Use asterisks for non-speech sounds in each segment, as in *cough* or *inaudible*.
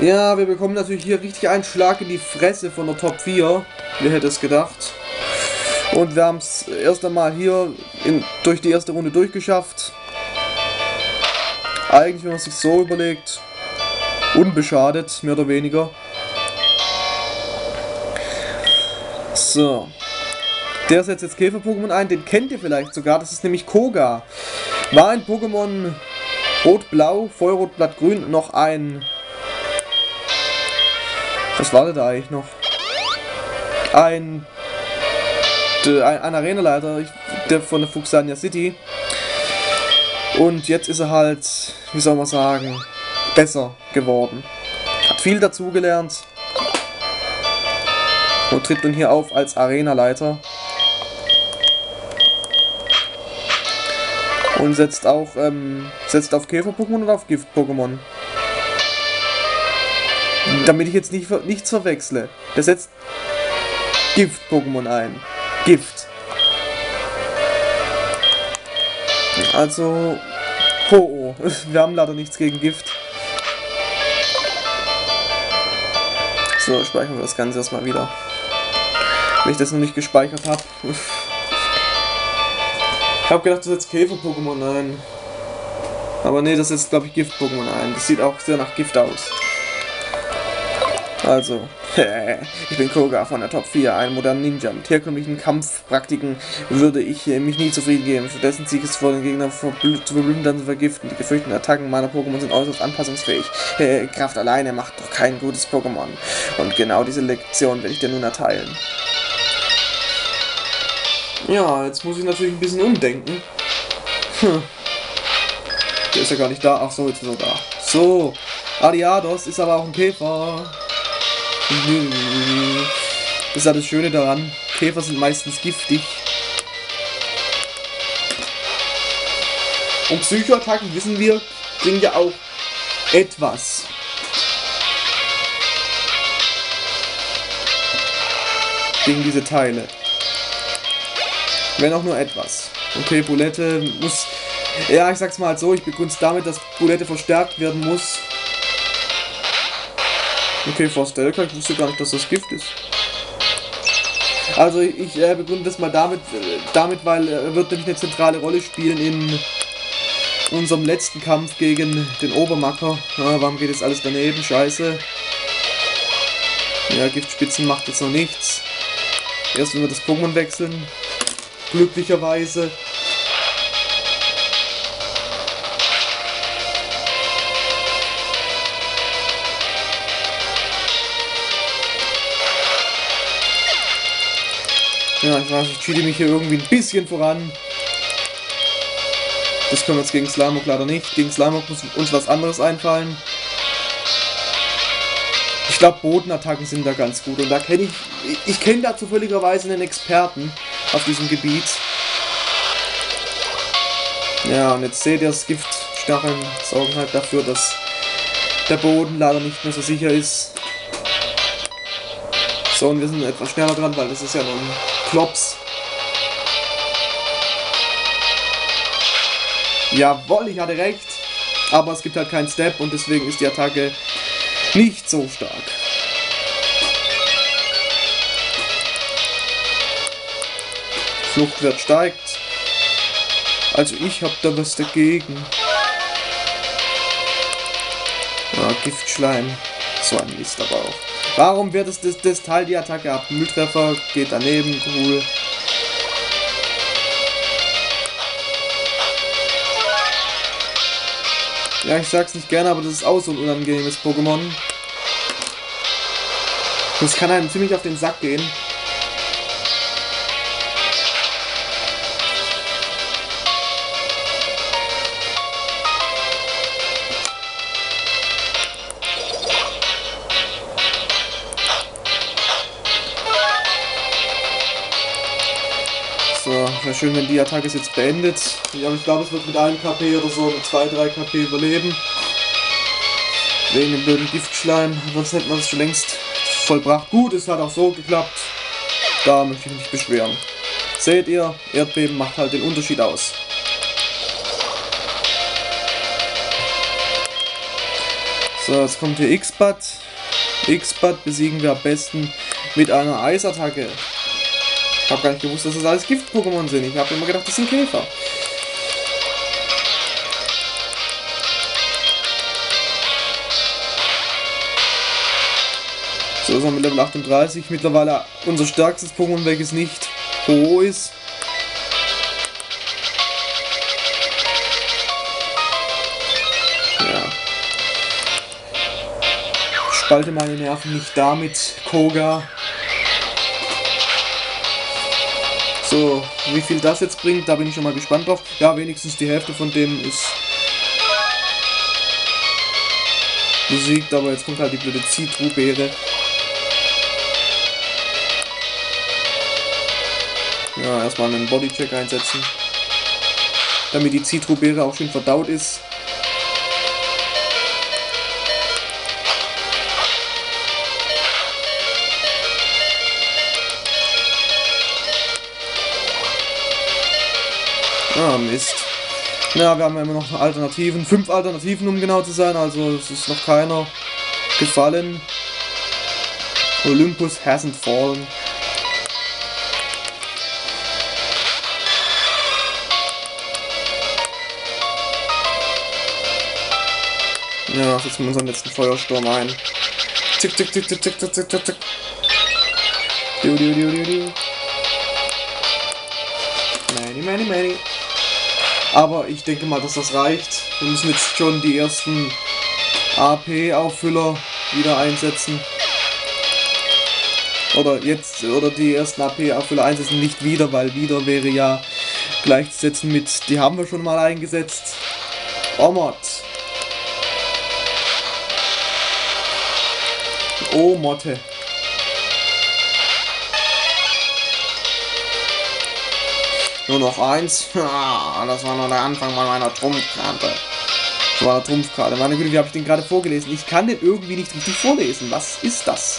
Ja, wir bekommen natürlich hier richtig einen Schlag in die Fresse von der Top 4. Wer hätte es gedacht? Und wir haben es erst einmal hier in, durch die erste Runde durchgeschafft. Eigentlich, wenn man sich so überlegt, unbeschadet, mehr oder weniger. So. Der setzt jetzt Käfer-Pokémon ein, den kennt ihr vielleicht sogar, das ist nämlich Koga. War ein Pokémon Rot-Blau, Feuerrot, Blattgrün, noch ein... Was war da eigentlich noch? Ein... Ein, ein Arenaleiter, der von der Fuxania City. Und jetzt ist er halt, wie soll man sagen, besser geworden. Hat viel dazugelernt. Und tritt nun hier auf als Arenaleiter. Und setzt auch, ähm, setzt auf Käfer-Pokémon oder auf Gift-Pokémon. Damit ich jetzt nicht, nichts verwechsle. Der setzt Gift-Pokémon ein. Gift. Also, ho, oh, *laughs* wir haben leider nichts gegen Gift. So, speichern wir das Ganze erstmal wieder. Wenn ich das noch nicht gespeichert habe. *laughs* Ich habe gedacht, das setzt Käfer-Pokémon ein. Aber nee, das setzt glaube ich Gift-Pokémon ein. Das sieht auch sehr nach Gift aus. Also, *laughs* ich bin Koga von der Top 4, ein moderner Ninja. Mit herkömmlichen Kampfpraktiken würde ich mich nie zufrieden geben. Stattdessen ziehe ich es vor, den Gegner zu verblühen, dann zu vergiften. Die gefürchteten Attacken meiner Pokémon sind äußerst anpassungsfähig. Kraft alleine macht doch kein gutes Pokémon. Und genau diese Lektion will ich dir nun erteilen. Ja, jetzt muss ich natürlich ein bisschen umdenken. Hm. Der ist ja gar nicht da. Ach so, jetzt ist er da. So. Ariados ist aber auch ein Käfer. Das ist ja das Schöne daran. Käfer sind meistens giftig. Und Psychoattacken, wissen wir, bringen ja auch etwas. Gegen diese Teile. Wenn auch nur etwas. Okay, Bulette muss... Ja, ich sag's mal so, ich begründe damit, dass Bulette verstärkt werden muss. Okay, Forstelka, ich wusste gar nicht, dass das Gift ist. Also ich äh, begründe das mal damit, äh, damit, weil er wird nämlich eine zentrale Rolle spielen in unserem letzten Kampf gegen den Obermacker. Ja, warum geht jetzt alles daneben? Scheiße. Ja, Giftspitzen macht jetzt noch nichts. Erst wenn wir das Pokémon wechseln glücklicherweise. Ja, ich weiß, ich cheate mich hier irgendwie ein bisschen voran. Das können wir jetzt gegen Slimok leider nicht. Gegen Slimok muss uns was anderes einfallen. Ich glaube, Bodenattacken sind da ganz gut. Und da kenne ich, ich kenne da zufälligerweise einen Experten auf diesem Gebiet. Ja, und jetzt seht ihr, das Giftstacheln sorgen halt dafür, dass der Boden leider nicht mehr so sicher ist. So, und wir sind etwas schneller dran, weil das ist ja nur ein Klops. Jawohl, ich hatte recht. Aber es gibt halt keinen Step und deswegen ist die Attacke nicht so stark. Fluchtwert steigt. Also ich habe da was dagegen. Ja, Giftschleim. So ein Mist aber auch. Warum wird es das, das Teil die Attacke ab? Mülltreffer geht daneben, cool. Ja, ich sag's nicht gerne, aber das ist auch so ein unangenehmes Pokémon. Das kann einem ziemlich auf den Sack gehen. Wäre schön, wenn die Attacke ist jetzt beendet. Ja, ich glaube, es wird mit einem KP oder so, mit 2-3 KP überleben. Wegen dem blöden Giftschleim. Sonst hätte man es schon längst vollbracht. Gut, es hat auch so geklappt. Da möchte ich mich beschweren. Seht ihr, Erdbeben macht halt den Unterschied aus. So, So, jetzt kommt hier X-Bat. X-Bat besiegen wir am besten mit einer Eisattacke. Ich habe gar nicht gewusst, dass das alles Gift-Pokémon sind. Ich habe immer gedacht, das sind Käfer. So ist er mit Level 38. Mittlerweile unser stärkstes Pokémon, welches nicht Ho ist. Ja. Ich spalte meine Nerven nicht damit, Koga. So, wie viel das jetzt bringt, da bin ich schon mal gespannt drauf. Ja, wenigstens die Hälfte von dem ist besiegt, aber jetzt kommt halt die blöde Zitru-Beere. Ja, erstmal einen Bodycheck einsetzen. Damit die Zitrobeere auch schön verdaut ist. Ah, Mist. Ja, wir haben ja immer noch Alternativen. Fünf Alternativen, um genau zu sein. Also es ist noch keiner gefallen. Olympus hasn't fallen. Ja, setzen wir unseren letzten Feuersturm ein. Zick, zick, zick, zick, zick, zick, zick, zick, zick. Du, du, du, du, du. Many, many, many. Aber ich denke mal, dass das reicht. Wir müssen jetzt schon die ersten AP-Auffüller wieder einsetzen. Oder jetzt, oder die ersten AP-Auffüller einsetzen, nicht wieder, weil wieder wäre ja gleichzusetzen mit, die haben wir schon mal eingesetzt. Omot. Oh, Nur noch eins. *laughs* Ah, das war nur der Anfang meiner Trumpfkarte. Eine Trumpfkarte. Meine Güte, wie habe ich den gerade vorgelesen? Ich kann den irgendwie nicht richtig vorlesen. Was ist das?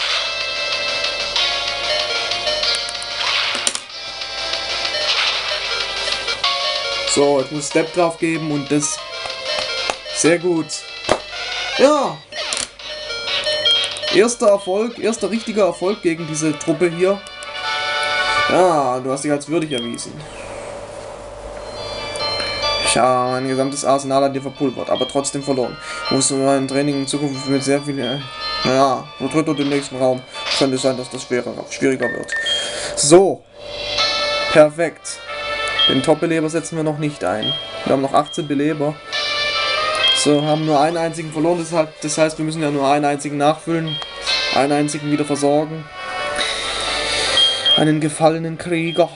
So, ich muss Step drauf geben und das sehr gut. Ja, Erster Erfolg, erster richtiger Erfolg gegen diese Truppe hier. Ja, du hast dich als würdig erwiesen. Habe mein gesamtes Arsenal an dir verpulvert, aber trotzdem verloren. Ich muss mein Training in Zukunft mit sehr viel... Äh, naja, so tritt dort im nächsten Raum. Könnte sein, dass das schwerer, schwieriger wird. So. Perfekt. Den Top-Beleber setzen wir noch nicht ein. Wir haben noch 18 Beleber. So, haben nur einen einzigen verloren, hat, das heißt, wir müssen ja nur einen einzigen nachfüllen, einen einzigen wieder versorgen. Einen gefallenen Krieger.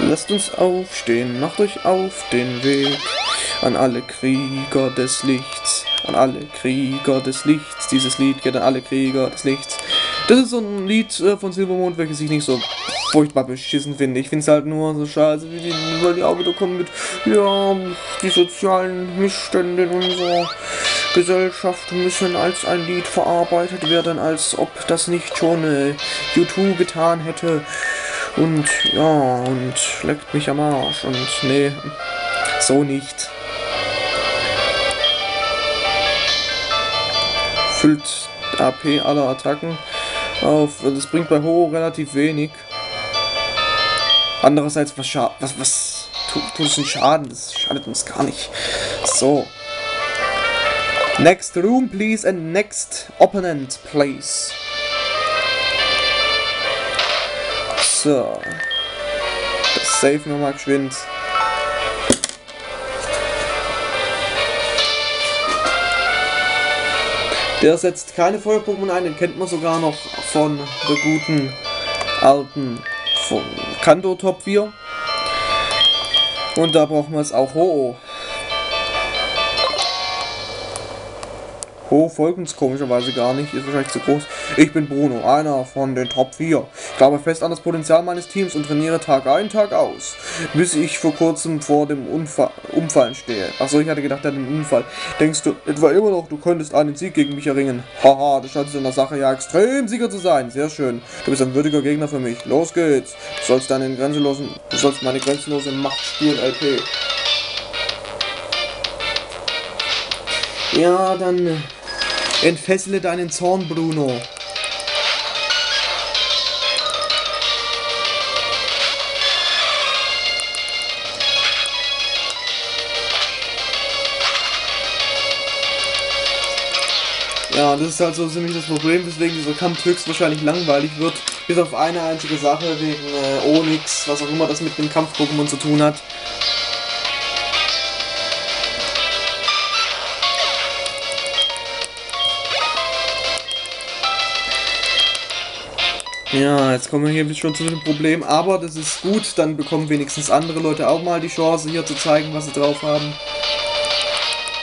Lasst uns aufstehen, macht euch auf den Weg an alle Krieger des Lichts, an alle Krieger des Lichts. Dieses Lied geht an alle Krieger des Lichts. Das ist so ein Lied äh, von Silbermond, welches ich nicht so furchtbar beschissen finde. Ich finde es halt nur so scheiße, wie die, weil die wieder kommen mit, ja, die sozialen Missstände in unserer Gesellschaft müssen als ein Lied verarbeitet werden, als ob das nicht schon äh, YouTube getan hätte. Und ja, und leckt mich am Arsch. Und nee, so nicht. Füllt AP aller Attacken auf. Das bringt bei Ho relativ wenig. Andererseits, was, scha was, was tut, tut es einen Schaden? Das schadet uns gar nicht. So. Next room, please, and next opponent, please. So. Das save wir mal geschwind. Der setzt keine Feuer-Pokémon ein, den kennt man sogar noch von der guten alten Kanto Top 4. Und da brauchen wir es auch Ho-Oh. Ho folgt uns komischerweise gar nicht, ist wahrscheinlich zu groß. Ich bin Bruno, einer von den Top 4. Ich glaube fest an das Potenzial meines Teams und trainiere Tag ein, Tag aus. Bis ich vor kurzem vor dem Unfall, Umfallen stehe. Achso, ich hatte gedacht, er hat einen Unfall. Denkst du etwa immer noch, du könntest einen Sieg gegen mich erringen? Haha, du scheinst in der Sache ja extrem sicher zu sein. Sehr schön. Du bist ein würdiger Gegner für mich. Los geht's. Du sollst deinen grenzenlosen, du sollst meine grenzenlose Macht spüren, LP. Ja, dann entfessele deinen Zorn, Bruno. Ja, das ist halt so ziemlich das Problem, weswegen dieser Kampf höchstwahrscheinlich langweilig wird. Bis auf eine einzige Sache wegen äh, Onyx, was auch immer das mit dem Kampf-Pokémon zu tun hat. Ja, jetzt kommen wir hier schon zu dem Problem, aber das ist gut, dann bekommen wenigstens andere Leute auch mal die Chance hier zu zeigen, was sie drauf haben.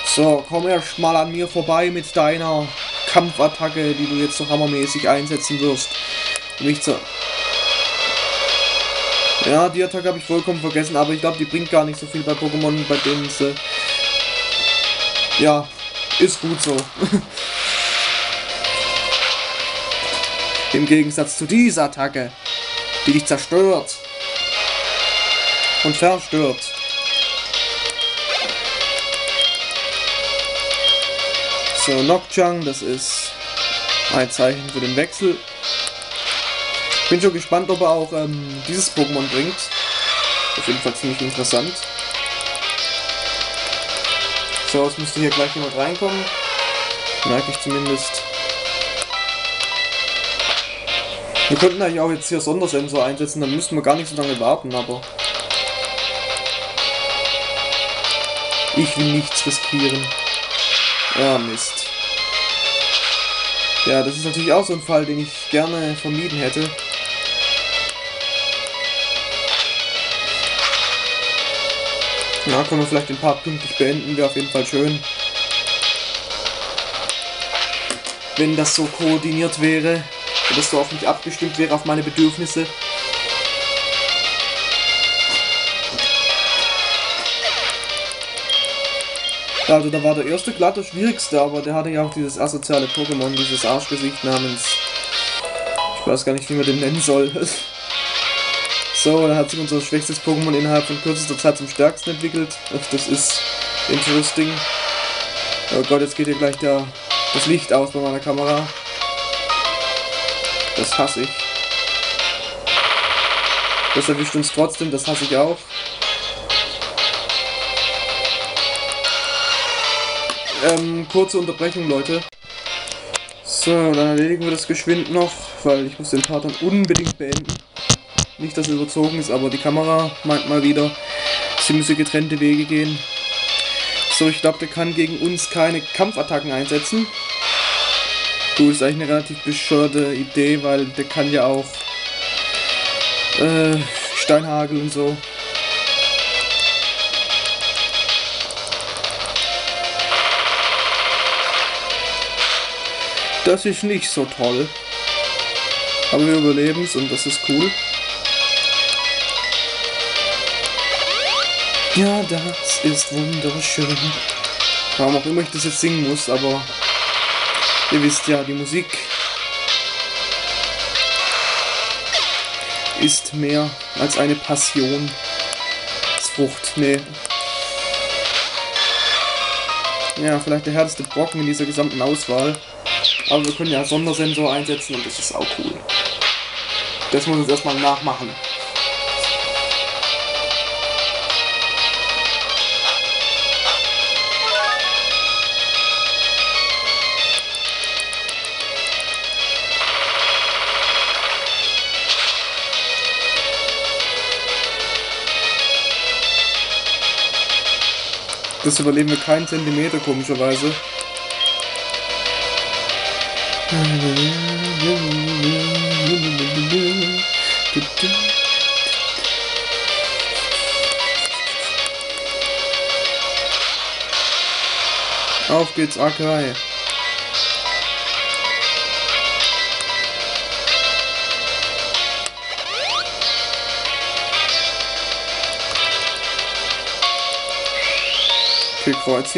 So, komm erst mal an mir vorbei mit deiner Kampfattacke, die du jetzt so hammermäßig einsetzen wirst. Nicht so. Ja, die Attacke habe ich vollkommen vergessen, aber ich glaube, die bringt gar nicht so viel bei Pokémon, bei denen sie... Ja, ist gut so. *laughs* Im Gegensatz zu dieser Attacke, die dich zerstört und verstört. So, Nocchang, das ist ein Zeichen für den Wechsel. Bin schon gespannt, ob er auch ähm, dieses Pokémon bringt. Auf jeden Fall ziemlich interessant. So, es müsste hier gleich jemand reinkommen. Merke ich zumindest. Wir könnten eigentlich auch jetzt hier Sondersensor einsetzen, dann müssten wir gar nicht so lange warten, aber... Ich will nichts riskieren. Ja, Mist. Ja, das ist natürlich auch so ein Fall, den ich gerne vermieden hätte. Ja, können wir vielleicht den Part pünktlich beenden, wäre auf jeden Fall schön. Wenn das so koordiniert wäre, wenn das so auf mich abgestimmt wäre, auf meine Bedürfnisse. Ja, also da war der erste glatt der schwierigste, aber der hatte ja auch dieses asoziale Pokémon, dieses Arschgesicht namens... Ich weiß gar nicht, wie man den nennen soll. *laughs* so, dann hat sich unser schwächstes Pokémon innerhalb von kürzester Zeit zum stärksten entwickelt. Das ist interesting. Oh Gott, jetzt geht hier gleich der, das Licht aus bei meiner Kamera. Das hasse ich. Das erwischt uns trotzdem, das hasse ich auch. Ähm, kurze Unterbrechung, Leute. So, dann erledigen wir das geschwind noch, weil ich muss den Part dann unbedingt beenden. Nicht, dass es überzogen ist, aber die Kamera meint mal wieder, sie müsse getrennte Wege gehen. So, ich glaube, der kann gegen uns keine Kampfattacken einsetzen. Gut, ist eigentlich eine relativ bescheuerte Idee, weil der kann ja auch äh, Steinhagel und so. Das ist nicht so toll. Aber wir überleben es und das ist cool. Ja, das ist wunderschön. Warum auch immer ich das jetzt singen muss, aber ihr wisst ja, die Musik ist mehr als eine Passion. Frucht, nee. Ja, vielleicht der härteste Brocken in dieser gesamten Auswahl. Aber wir können ja Sondersensor einsetzen und das ist auch cool. Das muss uns erstmal nachmachen. Das überleben wir keinen Zentimeter, komischerweise. Auf geht's, Akai. Okay, Kreuz.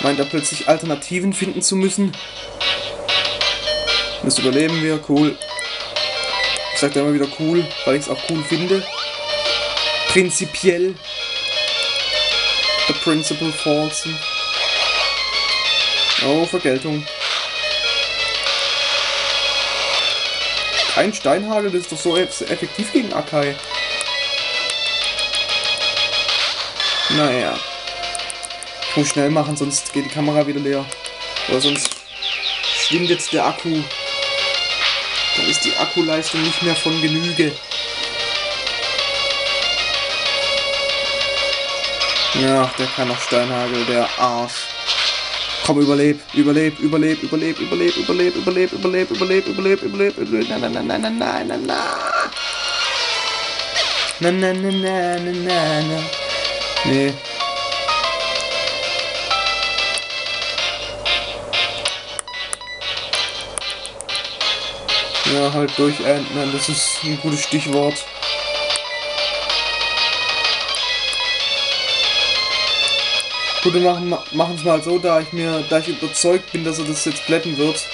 Meint er plötzlich Alternativen finden zu müssen? Das überleben wir, cool. Ich sage immer wieder cool, weil ich es auch cool finde. Prinzipiell. The Principle Falsen. Oh, Vergeltung. Kein Steinhagel, das ist doch so effektiv gegen Akai. Naja. Ich muss schnell machen, sonst geht die Kamera wieder leer. Oder sonst schwindet der Akku. Dann ist die Akkuleistung nicht mehr von Genüge. Ja, der kann noch Steinhagel, der Arsch. Komm, überleb, überleb, überleb, überleb, überleb, überleb, überleb, überleb, überleb, überleb, überleb, überleb, nein, nein, nein, nein, nein, nein, nein. Nein, nein, nein, nein, nein, nein, nein. Nee. Ja, halt durchenden, das ist ein gutes Stichwort. Gut, wir machen es mal so, da ich mir, da ich überzeugt bin, dass er das jetzt plätten wird.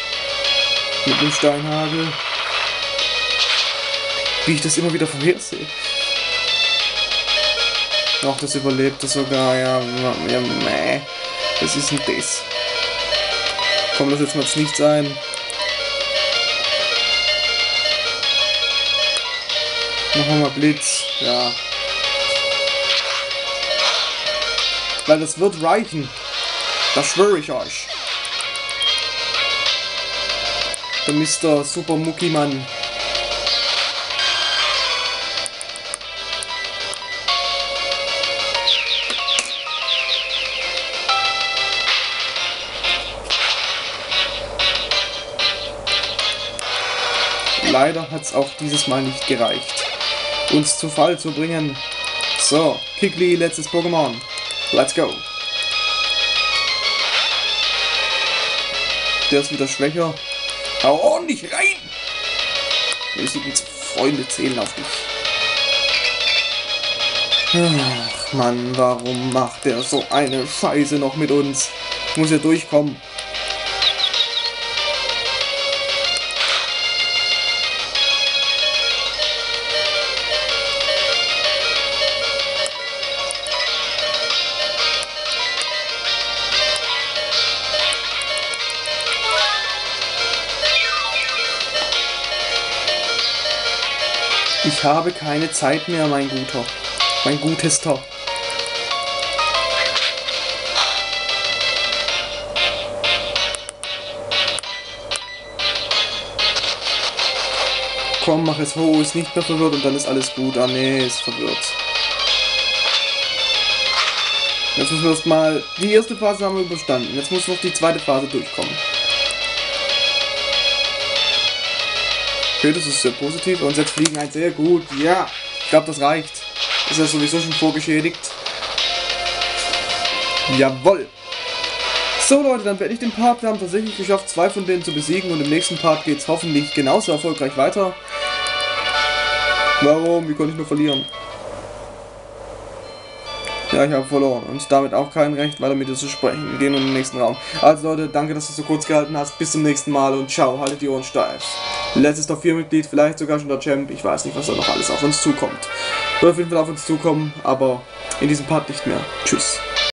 Mit dem Steinhagel. Wie ich das immer wieder vorhersehe. Ach, das überlebt er sogar, ja, ja, meh. Das ist ein das. Komm, das jetzt mal nicht sein. Machen wir Blitz, ja. Weil das wird reichen. Das schwöre ich euch. Der Mr. Super Mucki Leider hat es auch dieses Mal nicht gereicht, uns zu Fall zu bringen. So, Kikli, letztes Pokémon. Let's go. Der ist wieder schwächer. Hau ordentlich rein! Riesigen Freunde zählen auf dich. Ach Mann, warum macht der so eine Scheiße noch mit uns? Muss ja durchkommen. Ich habe keine Zeit mehr, mein Guter. Mein Gutester. Komm, mach es hoch, ist nicht mehr verwirrt und dann ist alles gut. Ah nee, ist verwirrt. Jetzt müssen wir erstmal. Die erste Phase haben wir überstanden. Jetzt muss noch die zweite Phase durchkommen. Okay, das ist sehr positiv. Und jetzt fliegen halt sehr gut. Ja, ich glaube, das reicht. Ist ja sowieso schon vorgeschädigt. Jawoll. So Leute, dann werde ich den Part. Wir haben tatsächlich geschafft, zwei von denen zu besiegen. Und im nächsten Part geht es hoffentlich genauso erfolgreich weiter. Warum? Wie konnte ich nur verlieren? Ja, ich habe verloren und damit auch kein Recht, weiter mit dir zu sprechen. Wir gehen in den nächsten Raum. Also Leute, danke, dass du so kurz gehalten hast. Bis zum nächsten Mal und ciao, haltet die Ohren steif. Letztes Top 4 Mitglied, vielleicht sogar schon der Champ. Ich weiß nicht, was da noch alles auf uns zukommt. Wird auf jeden Fall auf uns zukommen, aber in diesem Part nicht mehr. Tschüss.